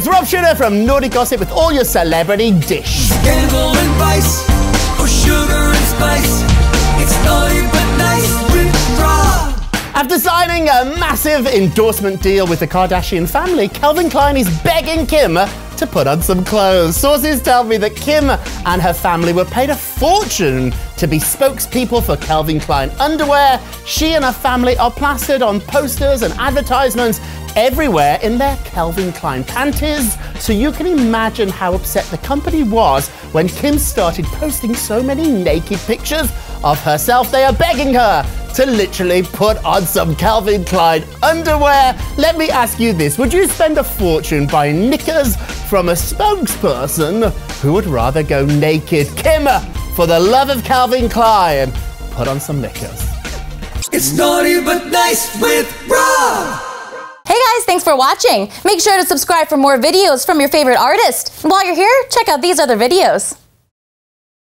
it's Rob Shuter from Naughty Gossip with all your celebrity dish. Scandal and vice, or sugar and spice. It's naughty but nice with Rob. After signing a massive endorsement deal with the Kardashian family, Calvin Klein is begging Kim to put on some clothes. Sources tell me that Kim and her family were paid a fortune to be spokespeople for Calvin Klein underwear. She and her family are plastered on posters and advertisements everywhere in their Calvin Klein panties. So you can imagine how upset the company was when Kim started posting so many naked pictures of herself. They are begging her to literally put on some Calvin Klein underwear. Let me ask you this Would you spend a fortune buying knickers from a spokesperson who would rather go naked? Kim, for the love of Calvin Klein, put on some knickers. It's naughty but nice with Rob. Thanks for watching. Make sure to subscribe for more videos from your favorite artist. While you're here, check out these other videos.